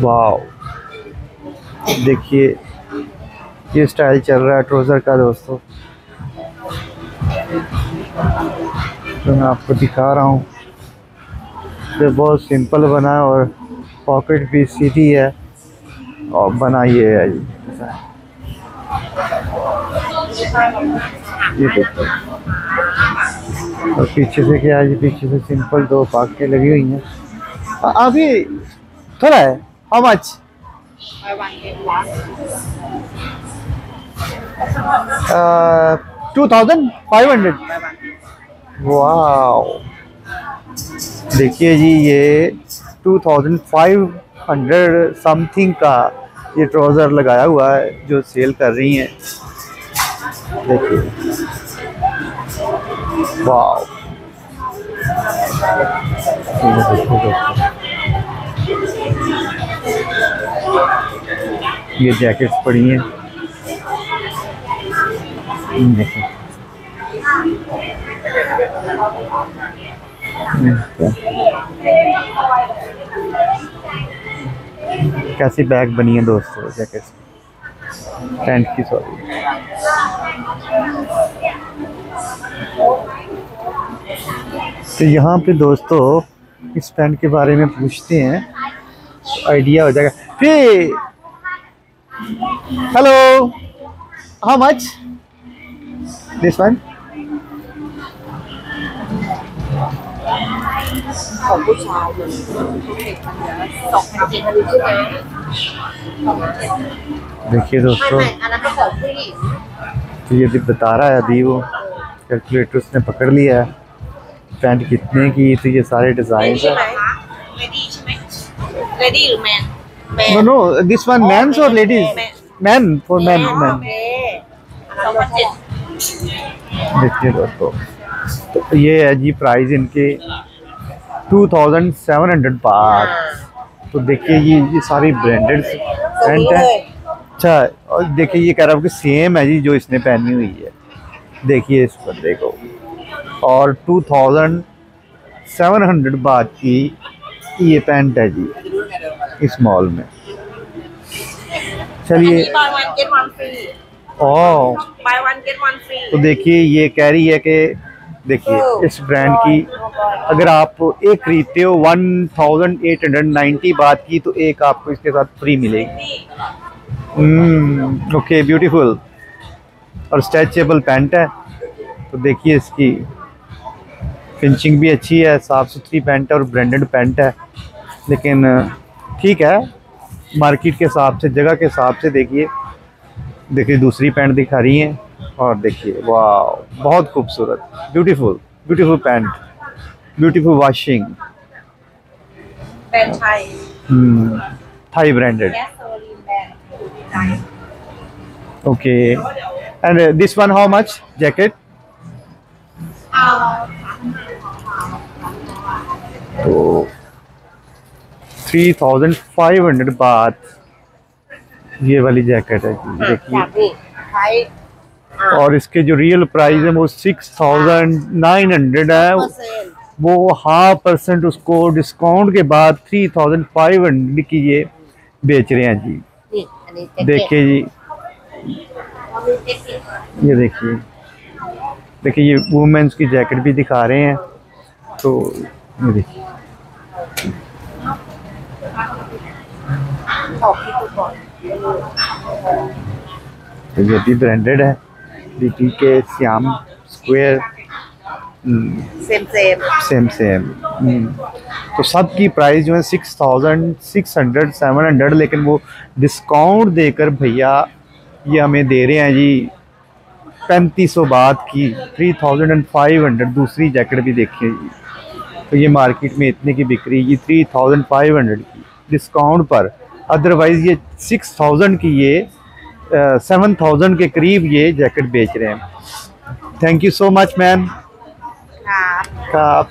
Wow. देखिए, ये style चल रहा है ट्रोज़र का दोस्तों। तो मैं आपको दिखा रहा हूँ। ये बहुत सिंपल बना है और पॉकेट भी सीधी है। और बना ये है ये देखो। और पीछे से क्या है जी? पीछे से सिंपल दो पाके लगी हुई हैं। अभी थोड़ा है। Two thousand five hundred wow देखिए जी, ये two thousand five hundred something का ये ट्राउज़र लगाया हुआ है, जो सेल कर रही हैं। देखिए। वाओ देखो दोस्तों। ये जैकेट्स पड़ी हैं। ये कैसी बैग बनी है दोस्तों जैकेट पैंट की सॉरी तो यहाँ पे दोस्तों, इस पैंट के बारे में पूछते हैं। आइडिया हो जाएगा। फिर Hello. How much? This one? देखिए दोस्तों तो ये भी बता रहा है अभी वो कैलकुलेटर उसने पकड़ लिया है पैंट कितने की तो ये सारे डिज़ाइन है Men. No, no, this one, oh, men's men, or ladies? Men. for men. men. देखिए दोस्तों तो ये है जी प्राइस इनके 2700 पार तो देखिए ये ये सारी ब्रांडेड पेंट है अच्छा और देखिए ये कह रहा हूँ कि सेम है जी जो इसने पहनी हुई है देखिए इस बंदे को और 2700 बार की ये पेंट है जी इस मॉल में। चलिए। ओ oh। तो देखिए ये कह रही है कि देखिए इस ब्रांड की अगर आप एक खरीदते हो 1890 बात की तो एक आपको इसके साथ फ्री मिलेगी। हम्म, ओके ब्यूटीफुल और स्ट्रेचेबल पैंट है। तो देखिए इसकी फिनिशिंग भी अच्छी है साफ़ सुथरी पैंट है और ब्रांडेड पैंट है। लेकिन ठीक है। मार्केट के हिसाब से जगह के हिसाब से देखिए। देखिए दूसरी पैंट दिखा रही हैं और देखिए वाह बहुत खूबसूरत। Beautiful beautiful pant beautiful washing Thai branded okay and this one how much jacket तो थ्री थाउज़ेंड फाइव हंड्रेड बात ये वाली जैकेट है जी देखिए। और इसके जो रियल प्राइस है वो सिक्स थाउज़ेंड नाइन हंड्रेड है। वो हाफ़ परसेंट उसको डिस्काउंट के बाद थ्री थाउज़ेंड फाइव हंड्रेड की ये बेच रहे हैं जी। देखिए। जी। ये देखिए। देखिए ये वुमेन्स की जैकेट भी दिखा रहे हैं। तो ये देखिए। तो ये भी ब्रांडेड है। डीटी के Shyam square same same same same तो सब की प्राइस जो है six thousand six hundred seven hundred लेकिन वो डिस्काउंट देकर भैया ये हमें दे रहे हैं जी पैंतीस सौ बाद की three thousand and five hundred दूसरी जैकेट भी देखिए जी। तो ये मार्केट में इतने की बिक्री ये थ्री थाउज़ेंड फाइव हंड्रेड की डिस्काउंट पर अदरवाइज़ ये सिक्स थाउज़ेंड की ये सेवन थाउज़ेंड के करीब ये जैकेट बेच रहे हैं। Thank you so much ma'am का